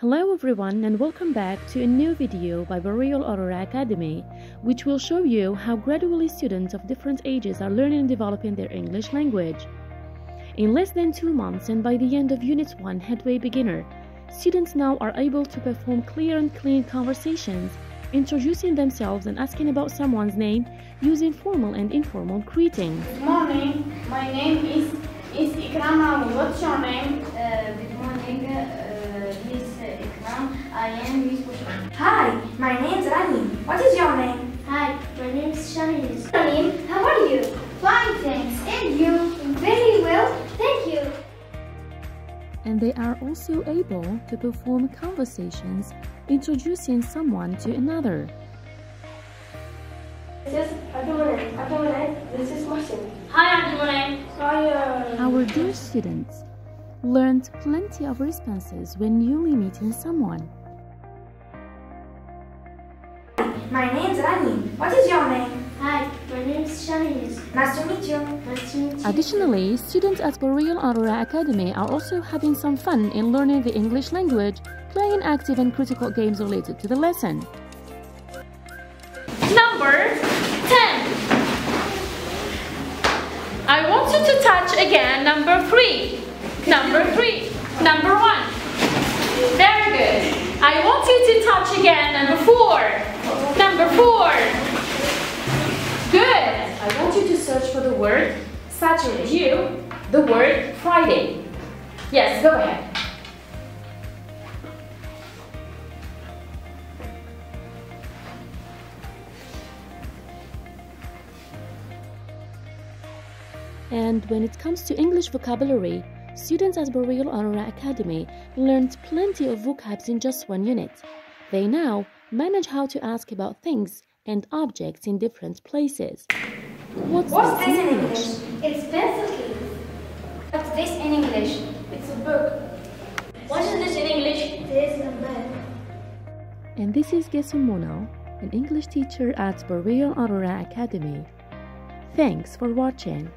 Hello everyone and welcome back to a new video by Boreal Aurora Academy, which will show you how gradually students of different ages are learning and developing their English language. In less than two months and by the end of Unit 1 Headway Beginner, students now are able to perform clear and clean conversations, introducing themselves and asking about someone's name using formal and informal greetings. Good morning. My name is is Ikram. What's your name? Uh, good morning, uh, Miss I am Miss Hi, my name's Rani. What is your name? Hi, my name is Shanice. Rani, how are you? Fine, thanks. And you? Very well, thank you. And they are also able to perform conversations, introducing someone to another. This is Abdullah. Abdullah, this is Mohsin. Hi, Abdullah. Hi, uh, Our dear students learned plenty of responses when newly meeting someone. my name's Rani. What is your name? Hi, my name is Shanice. Nice to meet you. Nice to meet you. Additionally, students at Boreal Aurora Academy are also having some fun in learning the English language, playing active and critical games related to the lesson. Number 10. I want you to touch again number 3. Number 3. Number 1. Very good. I want you to touch again number 4. Number 4. Good. I want you to search for the word Saturday. You, the word Friday. Yes, go ahead. And when it comes to English vocabulary, students at Boreal Aurora Academy learned plenty of vocabs in just one unit. They now manage how to ask about things and objects in different places. What's, What's this in English? English? It's pencil case. What's this in English? It's a book. What is this in English? This is a bed. And this is Gacem Mouna, an English teacher at Boreal Aurora Academy. Thanks for watching.